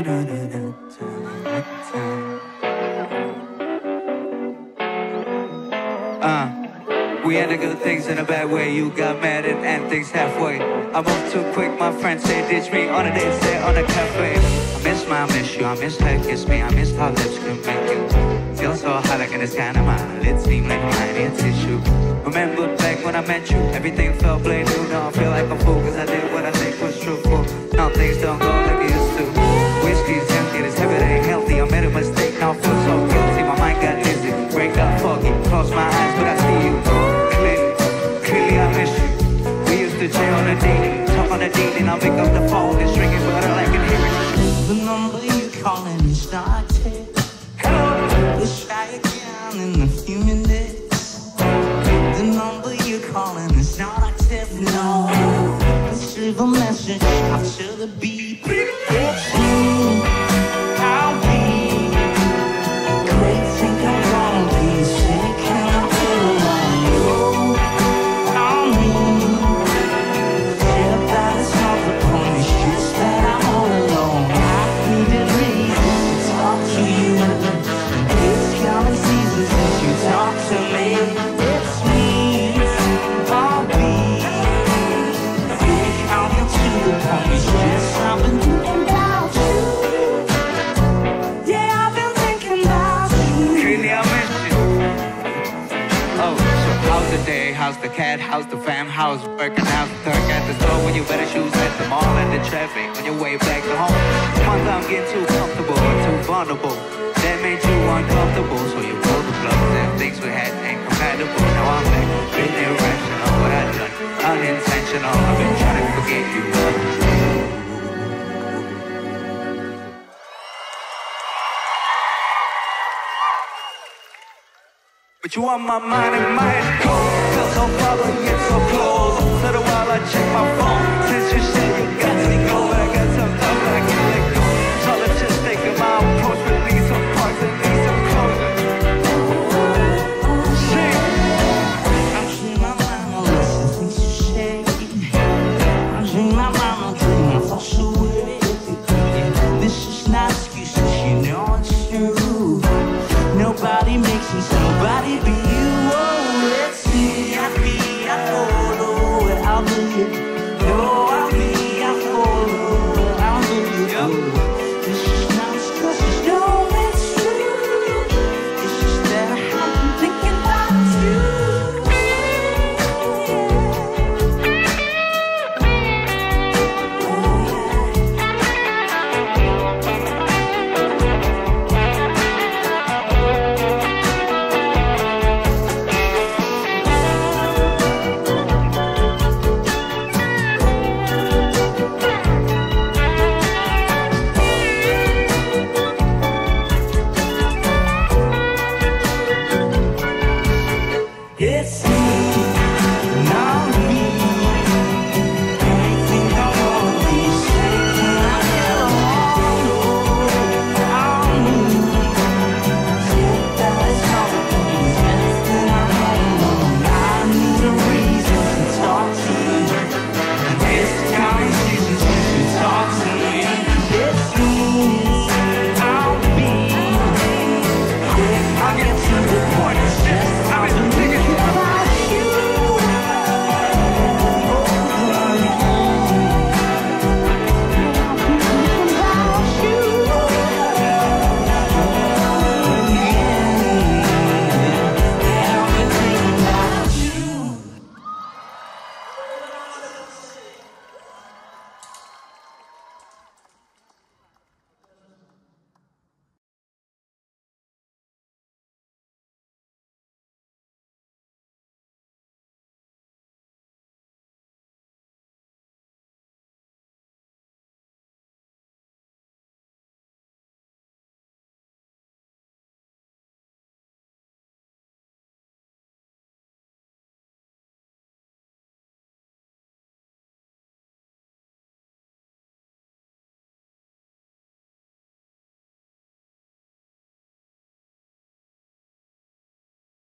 Uh, we had the good things in a bad way. You got mad and end things halfway. I moved too quick, my friends say ditch me on a date, stay on a cafe. I miss my, I miss you, I miss her, kiss me, I miss how lips can make you feel so high like in the sky. Of my lids seem like mine in tissue. Remember back when I met you, everything felt brand new. Now I feel like a fool cause I did what I think was truthful. Now things don't go close my eyes, but I see you. Clearly, clearly I miss you. We used to chill on a date, talk on a date, and I'll pick up the phone and string it, but I like it hear it. The number you calling is not it. Hello, Let's try again in a few minutes. The number you're calling is not active, no. Let's leave a message after the beep. How's the day? How's the cat? How's the fam? How's working? How's clerk at the store? When you better shoes at the mall and the traffic on your way back to home. One time getting too comfortable too vulnerable. That made you uncomfortable, But you on my mind and mine cold. Feel so far but yet so close. Little while I check my phone. Since you said you nobody makes me somebody. beats